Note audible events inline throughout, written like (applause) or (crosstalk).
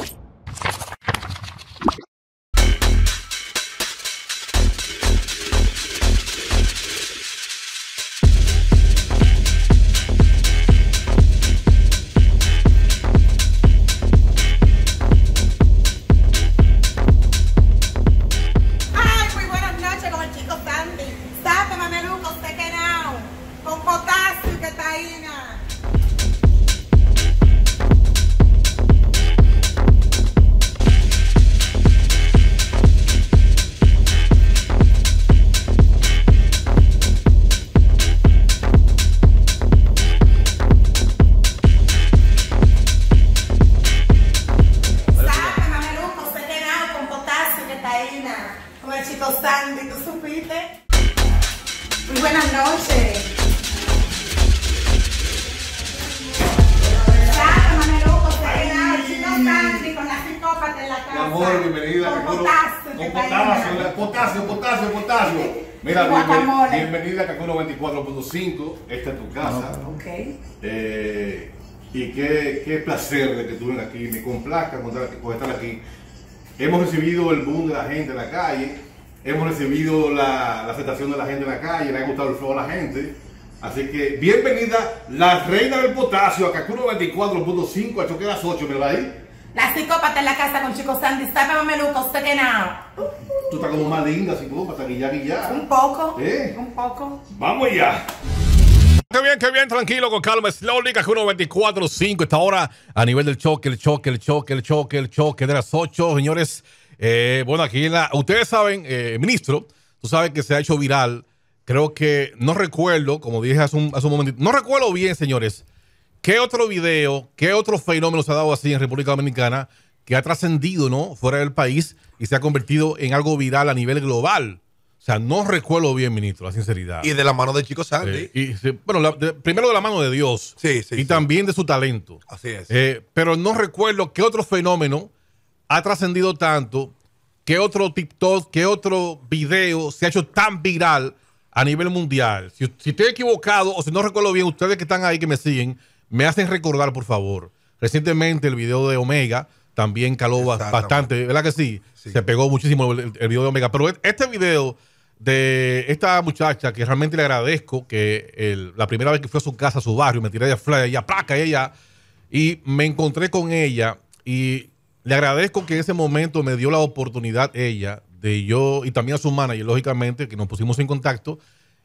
Ay, 1.5, esta es tu casa. No, ok. Eh, y qué, qué, placer de que estuvieran aquí. Me complazca con estar aquí. Hemos recibido el boom de la gente en la calle, hemos recibido la, la aceptación de la gente en la calle, le ha gustado el flow a la gente. Así que bienvenida la reina del potasio a Kakuro 24.5, a Choqueras 8, ¿verdad ahí? La psicópata en la casa con Chico Sandy, Sapa Mameluco, usted que no. Tú estás como más linda, psicópata, guilla, guilla. Un poco. ¿Eh? Un poco. Vamos ya. Qué bien, qué bien, tranquilo, con calma. Slowly, que 1.24.5. Esta hora a nivel del choque, el choque, el choque, el choque, el choque de las 8. Señores, eh, bueno, aquí en la. Ustedes saben, eh, ministro, tú sabes que se ha hecho viral. Creo que no recuerdo, como dije hace un, hace un momentito, no recuerdo bien, señores, qué otro video, qué otro fenómeno se ha dado así en República Dominicana que ha trascendido, ¿no? Fuera del país y se ha convertido en algo viral a nivel global. O sea, no recuerdo bien, ministro, la sinceridad. Y de la mano de Chico Sandy. Eh, y, sí, bueno, la- de- primero de la mano de Dios. Sí, sí, Y sí. también de su talento. Así es. Eh, pero no recuerdo qué otro fenómeno ha trascendido tanto, qué otro TikTok, qué otro video se ha hecho tan viral a nivel mundial. Si, si estoy equivocado o si no recuerdo bien, ustedes que están ahí que me siguen, me hacen recordar, por favor. Recientemente el video de Omega también caló Exactamente. bastante, ¿verdad que sí? Sí. Se pegó muchísimo el, el video de Omega. Pero este video de esta muchacha que realmente le agradezco que el- la primera vez que fui a su casa, a su barrio, me tiré de flyer, ella placa y ella y me encontré con ella y le agradezco que en ese momento me dio la oportunidad ella de yo y también a su manager, lógicamente, que nos pusimos en contacto.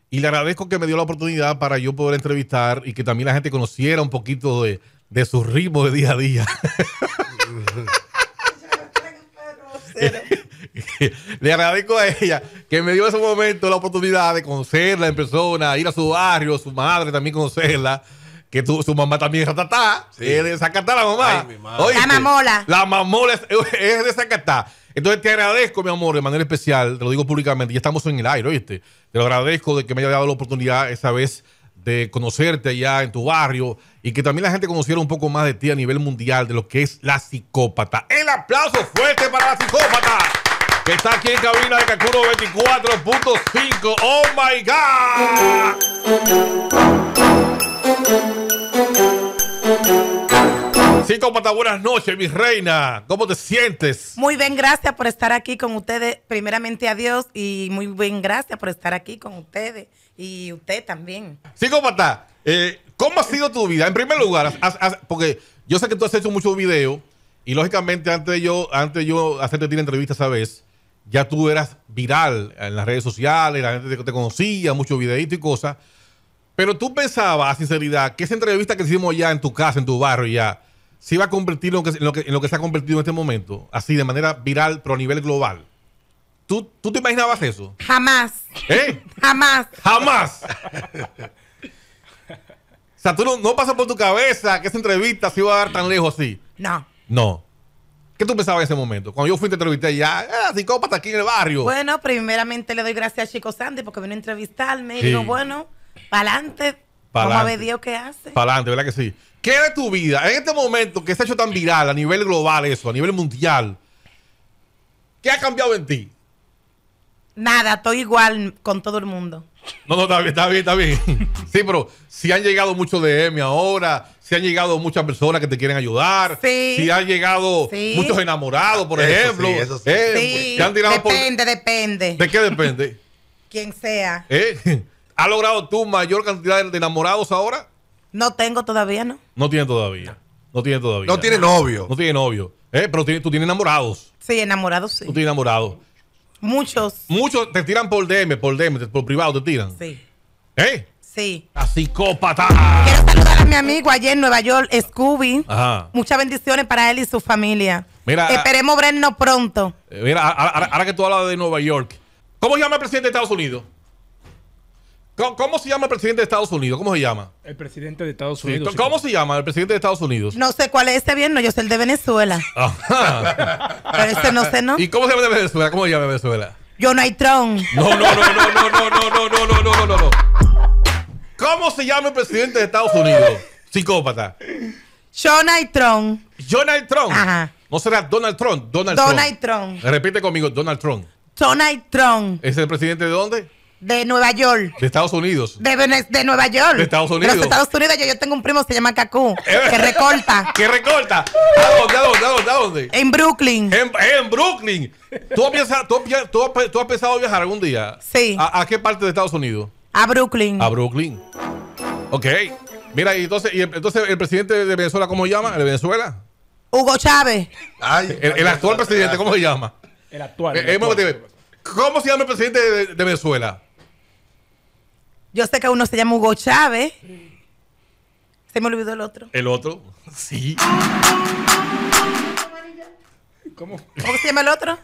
Y le agradezco que me dio la oportunidad para yo poder entrevistar y que también la gente conociera un poquito de, de su ritmo de día a día. (laughs) (laughs) Le agradezco a ella que me dio ese momento la oportunidad de conocerla en persona, ir a su barrio, su madre también conocerla. Que tu- su mamá también es ratatá. Sí. Es de Zacatá la mamá. La mamola. La mamola es, es de Zacatá. Entonces te agradezco, mi amor, de manera especial, te lo digo públicamente, ya estamos en el aire, ¿oíste? Te lo agradezco de que me haya dado la oportunidad esa vez de conocerte allá en tu barrio y que también la gente conociera un poco más de ti a nivel mundial, de lo que es la psicópata. El aplauso fuerte para la psicópata que está aquí en cabina de Kakuro 24.5. ¡Oh my God! Psicópata, buenas noches, mi reina. ¿Cómo te sientes? Muy bien, gracias por estar aquí con ustedes. Primeramente a Dios y muy bien, gracias por estar aquí con ustedes y usted también. Psicópata, eh, ¿cómo ha sido tu vida? En primer lugar, has- has- porque yo sé que tú has hecho muchos videos y lógicamente antes de yo, antes de yo hacerte la entrevista esa vez, ya tú eras viral en las redes sociales, la gente te, te conocía, muchos videitos y cosas. Pero tú pensabas, a sinceridad, que esa entrevista que hicimos ya en tu casa, en tu barrio, ya, se iba a convertir en lo que, en lo que, en lo que se ha convertido en este momento, así de manera viral, pero a nivel global. ¿Tú, tú te imaginabas eso? Jamás, ¿Eh? jamás. ¡Jamás! o sea, tú no, no pasa por tu cabeza que esa entrevista se iba a dar tan lejos así. No. No. ¿Qué tú pensabas en ese momento? Cuando yo fui te entrevisté ya, ah, psicópata aquí en el barrio. Bueno, primeramente le doy gracias a Chico Sandy porque vino a entrevistarme y digo, bueno, para adelante. Vamos a ver Dios qué hace. Para adelante, ¿verdad que sí? ¿Qué de tu vida en este momento que se ha hecho tan viral a nivel global eso, a nivel mundial? ¿Qué ha cambiado en ti? Nada, estoy igual con todo el mundo. No, no, está bien, está bien, está bien. (laughs) Sí, pero si han llegado muchos DM ahora, si han llegado muchas personas que te quieren ayudar, Sí. si han llegado Sí. muchos enamorados, por Eso ejemplo. sí, eso sí. eh, han tirado por- depende, depende. ¿De qué depende? (laughs) Quien sea. ¿Eh? (laughs) ¿Has logrado tú mayor cantidad de enamorados ahora? No tengo todavía, ¿no? No tiene todavía. No tiene todavía. No tiene novio. No tiene novio. ¿Eh? Pero tiene- tú tienes enamorados. Sí, enamorado, sí. Tú tienes enamorados. Muchos. Muchos te tiran por DM, por DM, por privado te tiran. Sí, ¿Eh? sí. La psicópata. Quiero saludar a mi amigo allá en Nueva York, Scooby. Ajá. Muchas bendiciones para él y su familia. Mira, Esperemos vernos pronto. Eh, Mira, ahora, ahora que tú hablas de Nueva York, ¿cómo llama el presidente de Estados Unidos? ¿Cómo, cómo se llama el presidente de Estados Unidos? ¿Cómo se llama? El presidente de Estados Sí, Unidos. ¿Cómo se llama el presidente de Estados Unidos? No sé cuál es este viernes, yo soy el de Venezuela. Ajá. Pero ese no sé, ¿no? ¿Y cómo se llama de Venezuela? ¿Cómo se llama Venezuela? No hay tron. No, no, no, no, no, no, no, no, no, no, no, no, no. ¿Cómo se llama el presidente de Estados Unidos? Psicópata. No hay tron. Donald Trump. Ajá. No será Donald Trump, Donald, Donald Trump. Trump. Repite conmigo, Donald Trump. Donald Trump. ¿Es el presidente de dónde? De Nueva York. De Estados Unidos. De, Vene- de Nueva York. De Estados Unidos. los Estados Unidos, yo, yo tengo un primo que se llama Cacú, (laughs) que recorta (laughs) ¿Qué recorta? ¿A dónde? ¿A dónde? ¿A dónde? ¿A dónde? en Brooklyn. En, en Brooklyn. ¿Tú has, pensado, tú, has, tú has- tú has pensado viajar algún día? Sí. ¿A, a qué parte de Estados Unidos? A Brooklyn. A Brooklyn. Ok. Mira, y entonces, y el- entonces el presidente de Venezuela, ¿cómo se llama? ¿El de Venezuela? Hugo Chávez. Ay, El, el actual presidente, ¿cómo se llama? El actual. Eh, el eh, actual. momento, ¿Cómo se llama el presidente de, de Venezuela? Yo sé que uno se llama Hugo Chávez. Se me olvidó el otro. El otro. Sí. ¿Cómo? ¿Cómo se llama el otro?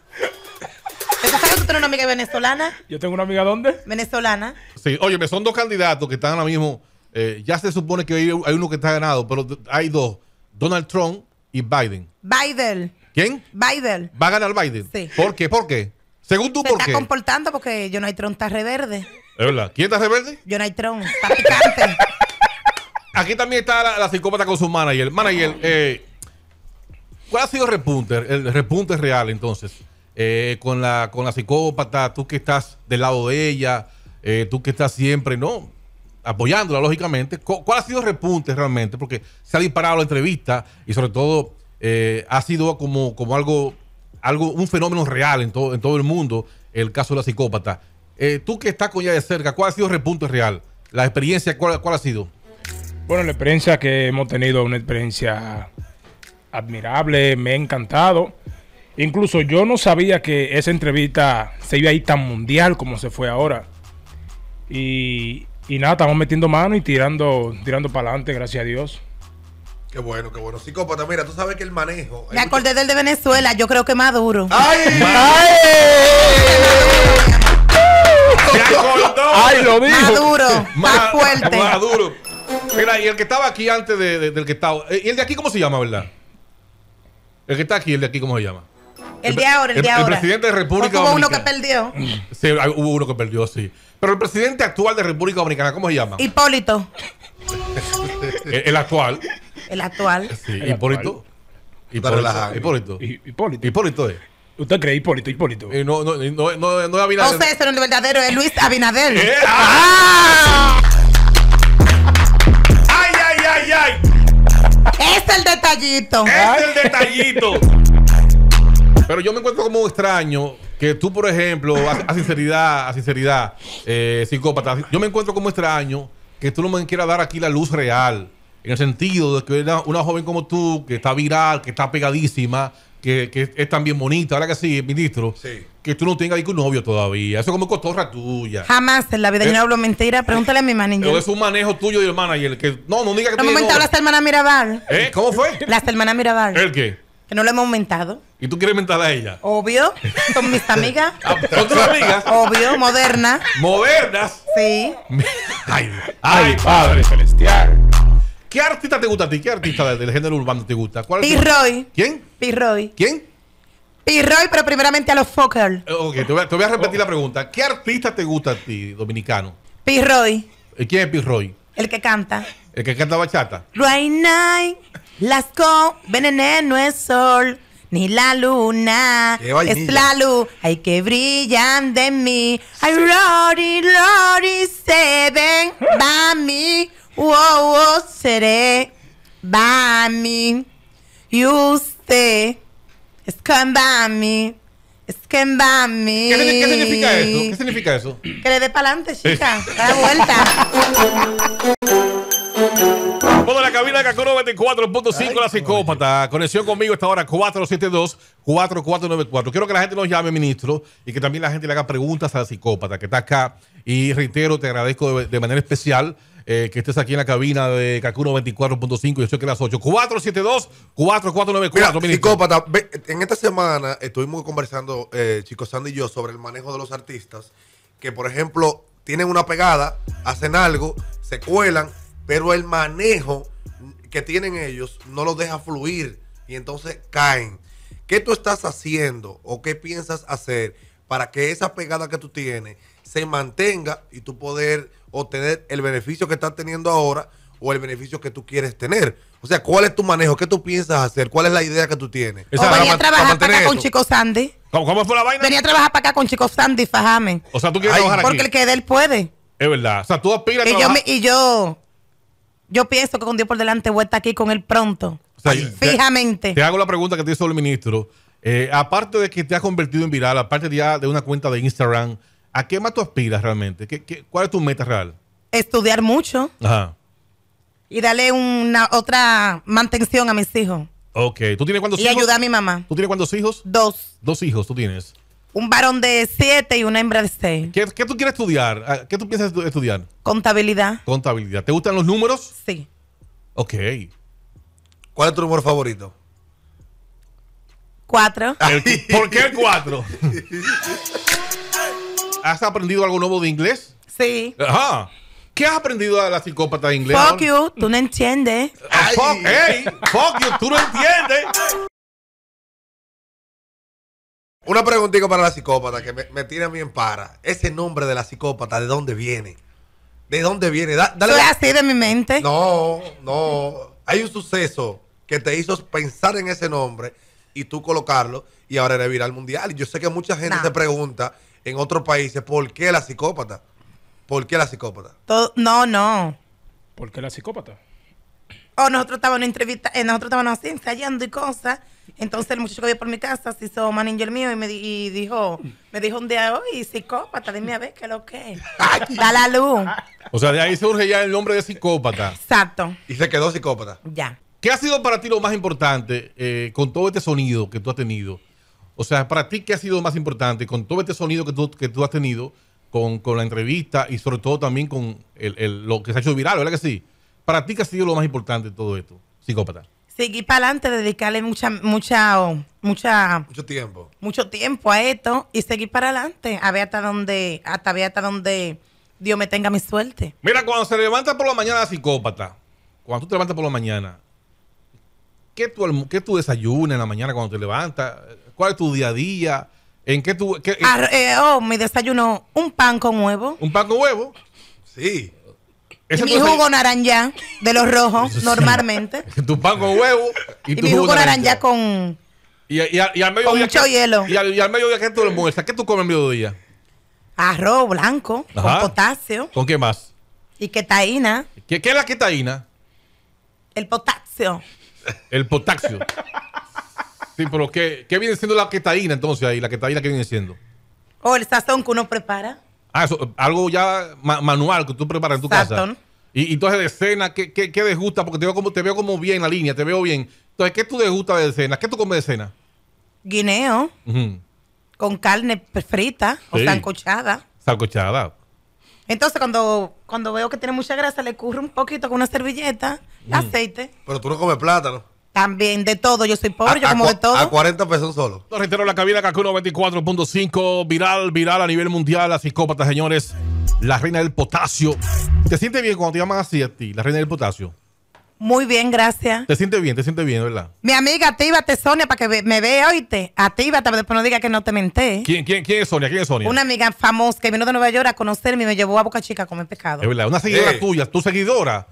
¿Tú sabes que tú tienes una amiga venezolana? Yo tengo una amiga, ¿dónde? Venezolana. Sí, oye, son dos candidatos que están ahora mismo. eh, ya se supone que hay, hay uno que está ganado, pero hay dos: Donald Trump y Biden. Biden. ¿Quién? Biden. ¿Va a ganar Biden? Sí. ¿Por qué? ¿Por qué? Según tú, Se ¿por está qué? comportando porque Donald Trump está reverde. Es verdad. ¿Quién está rebelde? Donald Trump está picante. (laughs) Aquí también está la, la psicópata con su manager. Manager, eh, ¿cuál ha sido el repunte? El repunte real, entonces. Eh, con, la, con la psicópata, tú que estás del lado de ella, eh, tú que estás siempre, ¿no? Apoyándola, lógicamente. Cu- ¿Cuál ha sido el repunte realmente? Porque se ha disparado la entrevista y sobre todo eh, ha sido como, como algo, algo, un fenómeno real en todo, en todo el mundo, el caso de la psicópata. Eh, tú que estás con ella de cerca, ¿cuál ha sido el repunte real? La experiencia, ¿cuál, cuál ha sido? Bueno, la experiencia que hemos tenido es una experiencia admirable, me ha encantado. Incluso yo no sabía que esa entrevista se iba a ir tan mundial como se fue ahora. Y, y nada, estamos metiendo mano y tirando, tirando para adelante, gracias a Dios. Qué bueno, qué bueno. Psicópata, mira, tú sabes que el manejo. Me acordé del de Venezuela, yo creo que Maduro. Mucho- (laughs) ¡Ay! ¡Se acordó! ¡Ay, lo dijo! Maduro, Ma- está fuerte. Maduro. Mira, y el que estaba aquí antes de- de- del que estaba. eh, ¿Y el de aquí cómo se llama, verdad? El que está aquí, el de aquí, ¿cómo se llama? El de ahora, el de el ahora. presidente de República Porque hubo uno que Dominicana. perdió. Sí, hubo uno que perdió, sí. Pero el presidente actual de República Dominicana, ¿cómo se llama? Hipólito, (laughs) El, el actual. El actual. Sí, El Hipólito. Hipólito. relajado. Hipólito. Hi- Hipólito. Hipólito es. ¿Usted cree Hipólito? Hipólito. Eh, no, no, no, no, no es Abinader. No sé, ese no es el verdadero, es Luis Abinader. Eh, ¡ah! ¡Ay, ay, ay, ay! Es el detallito. Es el detallito. Pero yo me encuentro como extraño que tú, por ejemplo, a, a sinceridad, a sinceridad, eh, psicópata, yo me encuentro como extraño que tú no me quieras dar aquí la luz real. En el sentido de que una, una joven como tú, que está viral, que está pegadísima, que, que es tan bien bonita, ¿verdad que sí, ministro? Sí. Que tú no tengas ahí un novio todavía. Eso es como cotorra tuya. Jamás en la vida yo no hablo mentira. Pregúntale a mi Pero manager. es un manejo tuyo y el manager. Que, no, no diga que No hemos tiene aumentado las hermanas Mirabal. ¿Eh? ¿Cómo fue? Las hermanas Mirabal. ¿El qué? Que no lo hemos aumentado. ¿Y tú quieres mentar a ella? Obvio. Son mis (laughs) amigas. Ah, ¿Son tus amigas? Obvio, moderna. Modernas. Sí. Ay, (laughs) ¡Ay, ay, Padre Celestial! ¿Qué artista te gusta a ti? ¿Qué artista del, género urbano te gusta? ¿Cuál Pirroy. ¿Quién? Pirroy. ¿Quién? Pirroy, pero primeramente a los Fokker. Eh, Ok, te voy, a, te voy a repetir la pregunta. ¿Qué artista te gusta a ti, dominicano? Pirroy. Eh, ¿Quién es Pirroy? El que canta. ¿El que canta bachata? Right night, las co, veneno es sol. ni la luna. Es la luz, ay que brillan de mí. Ay, Lori, Lori, seven, mami, wow, seré, mami. Y usted, es que mami, es que mami. ¿Qué, signi- qué significa eso? ¿Qué significa eso? Que le dé para adelante, chica. Da vuelta. (laughs) Todo la cabina de Kaku 94.5 La Psicópata. Conexión conmigo esta hora 472-4494. Quiero que la gente nos llame, ministro, y que también la gente le haga preguntas a la psicópata que está acá. Y reitero, te agradezco de, de manera especial eh, que estés aquí en la cabina de Kaku 94.5. Yo sé que las 8. 472-4494, Mira, ministro. psicópata, en esta semana estuvimos conversando, eh, chicos Sandy y yo, sobre el manejo de los artistas que, por ejemplo, tienen una pegada, hacen algo, se cuelan, pero el manejo que tienen ellos no los deja fluir y entonces caen. ¿Qué tú estás haciendo o qué piensas hacer para que esa pegada que tú tienes se mantenga y tú poder obtener el beneficio que estás teniendo ahora o el beneficio que tú quieres tener? O sea, ¿cuál es tu manejo? ¿Qué tú piensas hacer? ¿Cuál es la idea que tú tienes? Esa- O venía a trabajar para acá con. Chico Sandy. ¿Cómo, cómo fue la vaina? Venía a trabajar para acá con Chico Sandy, fajame. O sea, tú quieres Ay, trabajar Porque aquí. el que de él puede. Es verdad. O sea, tú aspiras a Y yo, trabajar. me- y yo, yo pienso que con Dios por delante voy a estar aquí con él pronto. O sea, te- Fijamente. Te hago la pregunta que te hizo el ministro. Eh, aparte de que te has convertido en viral, aparte ya de una cuenta de Instagram, ¿a qué más tú aspiras realmente? ¿Qué, qué- cuál es tu meta real? Estudiar mucho Ajá. y darle una otra mantención a mis hijos. Ok. ¿Tú tienes cuántos Y hijos? ayudar a mi mamá. ¿Tú tienes cuántos hijos? Dos. Dos hijos tú tienes. Un varón de siete y una hembra de seis. ¿Qué, qué tú quieres estudiar? Ah, ¿Qué tú piensas estu- estudiar? Contabilidad. Contabilidad. ¿Te gustan los números? Sí. Ok. ¿Cuál es tu número favorito? Cuatro. ¿Por qué el 4? (laughs) ¿Has aprendido algo nuevo de inglés? Sí. Ajá. ¿Qué has aprendido de la psicópata de inglés? Fuck you, tú no entiendes. Ah, fuck, hey, fuck you, tú no entiendes. Una preguntita para la psicópata que me, me tiene a mí en para. Ese nombre de la psicópata, ¿de dónde viene? ¿De dónde viene? Da- dale Soy la- así de mi mente. No, no. Hay un suceso que te hizo pensar en ese nombre y tú colocarlo y ahora eres viral mundial. Y yo sé que mucha gente No. se pregunta en otros países por qué la psicópata. ¿Por qué la psicópata? Todo- no, no. ¿Por qué la psicópata? O nosotros estábamos en entrevista, eh, nosotros estábamos así ensayando y cosas. Entonces el muchacho que vive por mi casa se hizo manager mío y me di- y dijo, me dijo un día, oye, psicópata, dime a ver qué es lo que es. Da la luz. O sea, de ahí surge ya el nombre de psicópata. Exacto. Y se quedó psicópata. Ya. ¿Qué ha sido para ti lo más importante eh, con todo este sonido que tú has tenido? O sea, para ti, ¿qué ha sido más importante con todo este sonido que tú, que tú has tenido, con, con la entrevista y sobre todo también con el- el- lo que se ha hecho viral, ¿verdad que sí? Para ti, ¿qué ha sido lo más importante de todo esto, psicópata? Seguí para adelante, dedicarle mucha, mucha, oh, mucha, Mucho tiempo. mucho tiempo a esto y seguir para adelante, a ver hasta dónde, hasta ver hasta dónde Dios me tenga mi suerte. Mira, cuando se levanta por la mañana la psicópata, cuando tú te levantas por la mañana, ¿qué tú, qué tú desayunas en la mañana cuando te levantas? ¿Cuál es tu día a día? ¿En qué tú...? qué- Ar- eh, oh, mi desayuno, un pan con huevo. ¿Un pan con huevo? Sí. Y mi jugo naranja de los rojos, (laughs) normalmente. (laughs) Tu pan con huevo y, Y tu mi jugo naranja con Y, y- y al mediodía. mucho ¿qué- hielo. Y al, y al mediodía, ¿qué tú almuerzas? ¿Qué tú comes al mediodía? arroz blanco, Ajá. con potasio ¿Con qué más? y ketaína. ¿Qué, qué es la ketaína? El potasio. El potasio. (laughs) sí, pero ¿qué, ¿qué viene siendo la ketaína entonces ahí? ¿La ketaína qué viene siendo? O el sazón que uno prepara. Ah, eso, algo ya ma- manual que tú preparas en tu casa. Sazón. Y, y entonces de cena, ¿qué, qué, qué desgusta? Porque te veo, como, te veo como bien en la línea, te veo bien. Entonces, ¿qué tú desgustas de cena? ¿Qué tú comes de cena? Guineo con carne frita o sancochada. Salcochada. Entonces cuando, cuando veo que tiene mucha grasa, le curro un poquito con una servilleta, aceite. Pero tú no comes plátano. También de todo, yo soy pobre, yo a como de todo. A 40 pesos solo. Nos reitero la cabina Kaku 94.5, viral, viral a nivel mundial, la psicópata, señores. La reina del potasio. ¿Te sientes bien cuando te llaman así a ti, la reina del potasio? Muy bien, gracias. ¿Te sientes bien? ¿Te sientes bien, verdad? Mi amiga, actívate, Sonia, para que me vea, oíste. Actívate, para después no diga que no te menté. ¿Quién, quién, quién es Sonia? ¿Quién es Sonia? Una amiga famosa que vino de Nueva York a conocerme y me llevó a Boca Chica a comer pescado. Es verdad, una seguidora tuya, tu seguidora.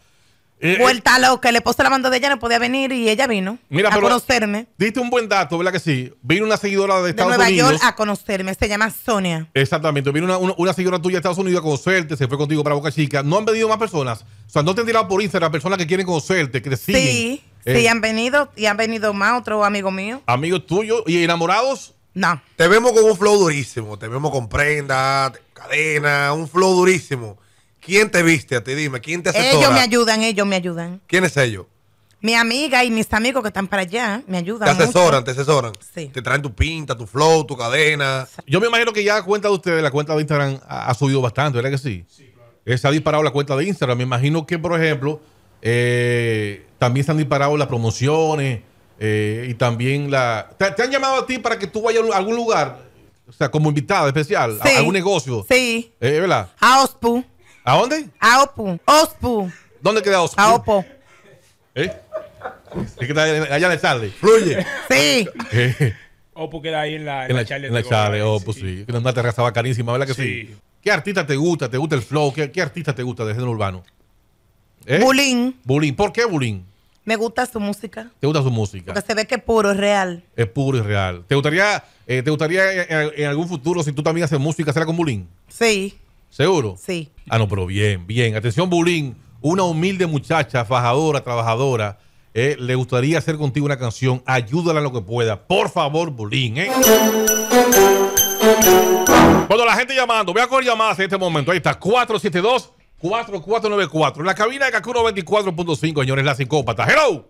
Eh, eh, Vuelta loca, el esposo la mandó de ella, no podía venir y ella vino Mira, a pero- conocerme. Diste un buen dato, ¿verdad que sí? Vino una seguidora de De Estados Nueva Unidos. York a conocerme. Se llama Sonia. Exactamente. Vino una, una, una seguidora tuya de Estados Unidos a conocerte, se fue contigo para Boca Chica. No han venido más personas. O sea, no te han tirado por Instagram personas que quieren conocerte, que te siguen. Sí, Eh, sí, han venido y han venido más otro amigo mío. Amigos tuyos y enamorados. No. Te vemos con un flow durísimo. Te vemos con prenda, cadena, un flow durísimo. ¿Quién te viste a ti? Dime, ¿quién te asesora? Ellos me ayudan, ellos me ayudan. ¿Quién es ellos? Mi amiga y mis amigos que están para allá me ayudan. Te asesoran, mucho. te asesoran. Sí. Te traen tu pinta, tu flow, tu cadena. Yo me imagino que ya la cuenta de ustedes, la cuenta de Instagram, ha, ha subido bastante, ¿verdad que sí? Eh, Se ha disparado la cuenta de Instagram. Me imagino que, por ejemplo, eh, también se han disparado las promociones eh, y también la... ¿Te, te han llamado a ti para que tú vayas a algún lugar? O sea, como invitada especial, Sí. a algún negocio. Sí. Eh, ¿Verdad? A Ospu. ¿A dónde? A Opu. Ospu. ¿Dónde queda Oscar? A Opo. ¿Eh? Es que está allá en el Charlie. Fluye. Sí. Eh, O porque da ahí en la, en la, Charlie en la Charlie, pues sí. Que Una terraza bacanísima, ¿verdad que sí? Sí. ¿Qué artista te gusta? ¿Te gusta el flow? ¿Qué, qué artista te gusta de género urbano? ¿Eh? Bulín. Bulín. ¿Por qué Bulín? Me gusta su música. ¿Te gusta su música? Porque se ve que es puro, es real. Es puro y real. ¿Te gustaría, eh, ¿te gustaría en, en algún futuro, si tú también haces música, hacerla con Bulín? Sí. ¿Seguro? Sí. Ah, no, pero bien, bien. Atención, Bulín. Una humilde muchacha, fajadora, trabajadora. eh, le gustaría hacer contigo una canción. Ayúdala en lo que pueda. Por favor, Bulín, ¿eh? Bueno, la gente llamando. Voy a coger llamadas en este momento. Ahí está. 472-4494. En la cabina de Kakuno 24.5, señores, la psicópata. ¡Hello!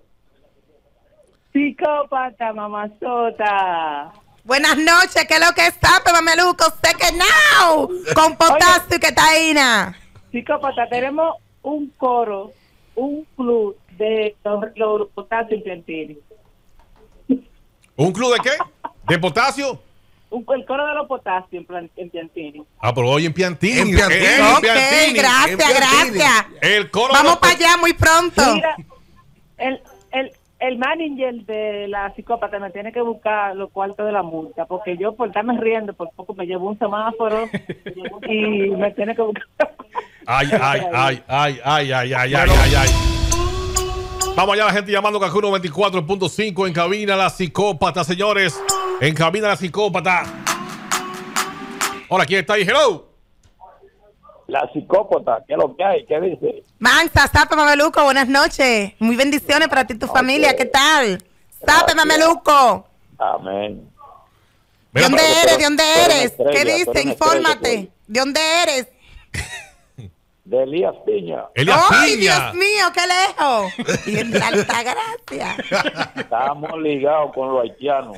Psicópata, mamazota. Buenas noches, ¿qué es lo que está, Mameluco? Sé que no. Con potasio y ketaína. Psicópata, tenemos un coro, un club de los, los potasio en Piantini. ¿Un club de qué? ¿De potasio? Un- el coro de los potasios en, Piantini. Ah, pero hoy en Piantini. En Piantini. En Ok, Piantini. gracias, en Piantini. gracias. El coro Vamos para allá muy pronto. Mira, el, el, el manager de la psicópata me tiene que buscar los cuartos de la multa, porque yo por estarme riendo, por poco me llevo un semáforo (laughs) y me tiene que buscar. Ay, ay, ay, ay, ay, ay, ay, ay, ay, ay. Vamos allá, la gente llamando Cancún 94.5 en cabina la psicópata, señores. En cabina la psicópata. Hola, ¿quién está ahí? Hello. La psicópata, ¿qué es lo que hay? ¿Qué dice? Mansa, Sape Mameluco, buenas noches. Muy bendiciones para ti y tu familia, ¿qué tal? Sape Mameluco. Amén. ¿De dónde pero- eres? ¿De dónde eres? estrella, ¿Qué dice? Infórmate. estrella, ¿De dónde eres? De Elías Piña. Elías ¡Ay, Piña. Dios mío, qué lejos! Y en la alta gracia. Estamos ligados con los haitianos.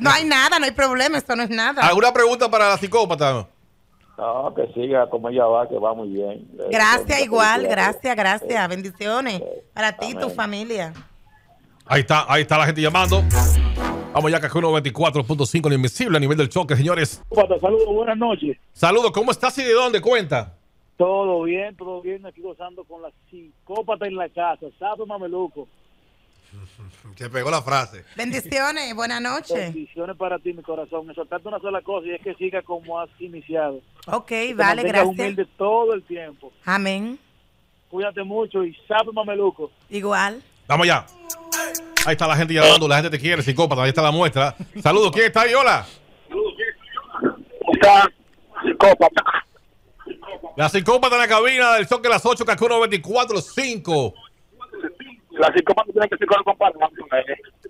No hay nada, no hay problema, esto no es nada. ¿Alguna pregunta para la psicópata? No, que siga como ella va, que va muy bien. Eh, Gracias, muchas igual, gracias, gracias. Bendiciones para ti y tu familia. Ahí está, ahí está la gente llamando. Vamos ya, Cancún 94.5 en Invisible a nivel del choque, señores. Saludos, buenas noches. Saludos, ¿cómo estás y de dónde? Cuenta. Todo bien, todo bien, aquí gozando con la psicópata en la casa. Sabe, mameluco. Se pegó la frase. Bendiciones, buenas noches. Bendiciones para ti, mi corazón. Exhortarte una sola cosa y es que siga como has iniciado. Ok, Que vale, gracias. humilde todo el tiempo. Amén. Cuídate mucho y sabe, mameluco. Igual. Vamos allá. Ahí está la gente llamando, la gente te quiere, psicópata, ahí está la muestra. Saludos, ¿quién está ahí? Hola. Está psicópata. La psicópata en la cabina del choque de las 8, Cancún 94.5. La psicópata tiene que ser con Paramba.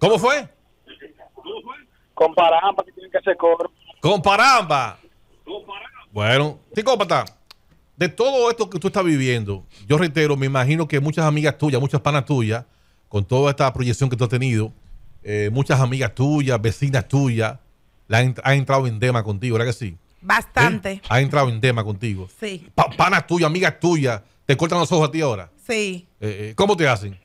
¿Cómo fue? Con Paramba que tienen que hacer coro. Con Paramba. Bueno, psicópata, de todo esto que tú estás viviendo, yo reitero, me imagino que muchas amigas tuyas, muchas panas tuyas, con toda esta proyección que tú has tenido, eh, muchas amigas tuyas, vecinas tuyas, la han, han entrado en tema contigo, ¿verdad que sí? Bastante. ¿Eh? Ha entrado en tema contigo. Sí, Pa- panas tuyas, amigas tuyas, te cortan los ojos a ti ahora. sí. Eh, eh, ¿Cómo te hacen?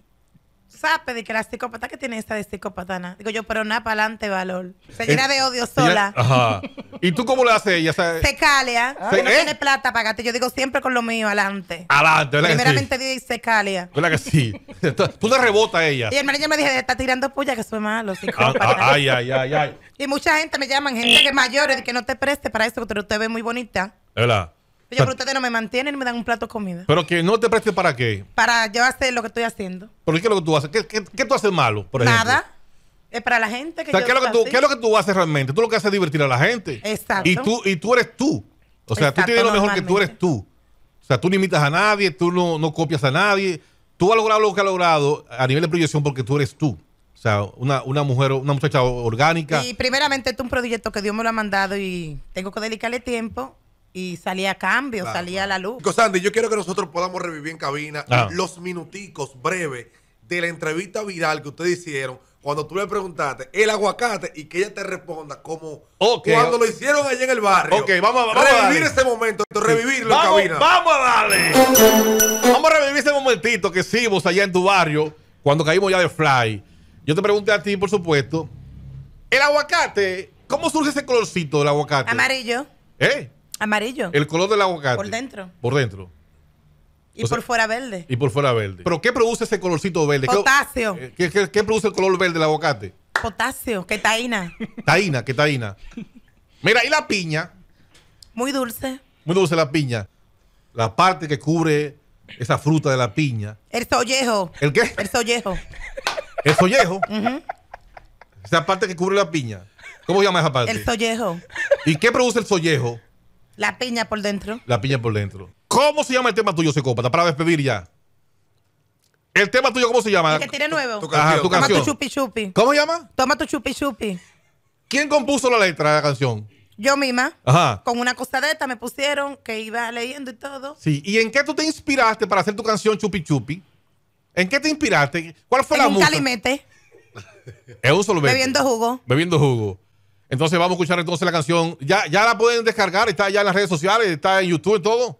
Que la psicópata que tiene esta de psicopatana. Digo yo, pero nada para adelante, valor. Se llena de odio sola. Ajá. ¿Y tú cómo le haces ella? Se calia. Se- que no ¿eh? tiene plata para. Yo digo siempre con lo mío, adelante. adelante, ¿verdad que sí? Primeramente dice calia. ¿Verdad que sí? (laughs) Tú le rebotas a ella. Y el manager me dice, está tirando puya, que es malo, Ah, psicópata. ah, Ay, ay, ay, ay. Y mucha gente me llaman, gente que es mayor, que no te preste para eso, que tú te ves muy bonita. ¿Verdad? Yo, pero ustedes no me mantienen y me dan un plato de comida. Pero que no te preste para qué. Para yo hacer lo que estoy haciendo. ¿Pero qué es lo que tú haces? ¿Qué, qué, qué tú haces malo, por ejemplo? Nada. Es para la gente que O sea, yo ¿qué es, lo que tú, ¿qué es lo que tú haces realmente? Tú lo que haces es divertir a la gente. Exacto. Y tú, y tú eres tú. O sea, tú tienes lo mejor que tú eres tú. O sea, tú no imitas a nadie, tú no, no copias a nadie. Tú has logrado lo que has logrado a nivel de proyección porque tú eres tú. O sea, una, una mujer, una muchacha orgánica. Y primeramente, esto es un proyecto que Dios me lo ha mandado y tengo que dedicarle tiempo y salía a cambio, Claro. salía a la luz. Chico Sandy, yo quiero que nosotros podamos revivir en cabina Ah. los minuticos breves de la entrevista viral que ustedes hicieron cuando tú le preguntaste el aguacate y que ella te responda como cuando lo hicieron allá en el barrio. Ok, vamos a- vamos a Revivir darle. ese momento, revivirlo en Vamos, cabina. vamos a darle. Vamos a revivir ese momentito que hicimos allá en tu barrio cuando caímos ya de fly. Yo te pregunté a ti, por supuesto, el aguacate, ¿cómo surge ese colorcito del aguacate? Amarillo, ¿Eh? Amarillo. El color del aguacate. Por dentro. Por dentro. y o sea- por fuera verde. Y por fuera verde. ¿Pero qué produce ese colorcito verde? ¿Qué- Potasio. eh, ¿Qué, qué- qué produce el color verde del aguacate? Potasio, ketaína. Taína, ¿qué taína? Mira, y la piña, Muy dulce. muy dulce la piña, la parte que cubre esa fruta de la piña. El sollejo. ¿El qué? El sollejo. El sollejo. Esa parte que cubre la piña. ¿Cómo se llama esa parte? El sollejo. ¿Y qué produce el sollejo? La piña por dentro. La piña por dentro. ¿Cómo se llama el tema tuyo, Secópata? Para despedir ya. El tema tuyo, ¿cómo se llama? El que tiene nuevo. Tu Ajá, tu Toma tu chupi chupi. ¿Cómo se llama? Toma tu chupi chupi. ¿Quién compuso la letra de la canción? Yo misma, Ajá. con una costadeta, me pusieron que iba leyendo y todo. Sí. ¿Y en qué tú te inspiraste para hacer tu canción Chupi Chupi? ¿En qué te inspiraste? ¿Cuál fue En la un música? calimete, (laughs) Es un solo bebiendo jugo. Bebiendo jugo. Entonces vamos a escuchar entonces la canción. Ya, ya la pueden descargar, está ya en las redes sociales, está en YouTube y todo.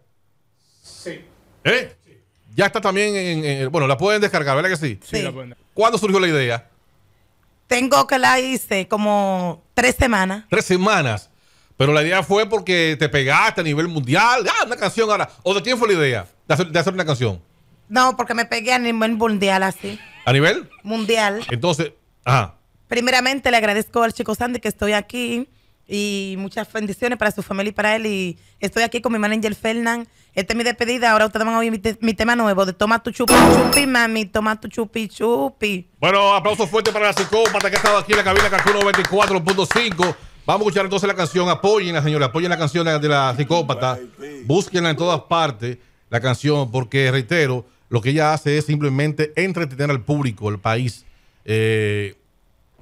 Sí. ¿Eh? Ya está también en, en- Bueno, la pueden descargar, ¿verdad que sí? Sí, Sí. la buena. ¿Cuándo surgió la idea? Tengo que la hice como tres semanas. Tres semanas. Pero la idea fue porque te pegaste a nivel mundial. Ah, una canción ahora. ¿O de quién fue la idea de hacer, de hacer una canción? No, porque me pegué a nivel mundial así. ¿A nivel? Mundial. Entonces, ajá. Primeramente le agradezco al chico Sandy que estoy aquí y muchas bendiciones para su familia y para él. Y estoy aquí con mi manager Fernán. Esta es mi despedida. Ahora ustedes van a oír mi, te- mi tema nuevo de Toma tu chupi chupi, mami. Toma tu chupi chupi. Bueno, aplauso fuerte para la psicópata que ha estado aquí en la cabina Cancún 94.5. Vamos a escuchar entonces la canción. Apóyenla, señora. Apoyen la canción de la psicópata. Búsquenla en todas partes, la canción, porque reitero, lo que ella hace es simplemente entretener al público, al país. Eh,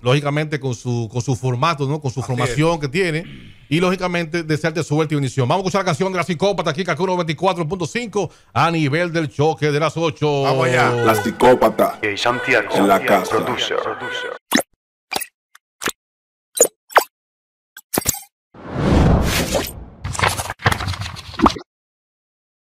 lógicamente con su, con su formato, ¿no? Con su formación que tiene. Y lógicamente desearte suerte y bendición. Vamos a escuchar la canción de la psicópata aquí, Cancún 94.5, a nivel del choque de las 8. Vamos allá. La psicópata Santiago en la casa. Producer.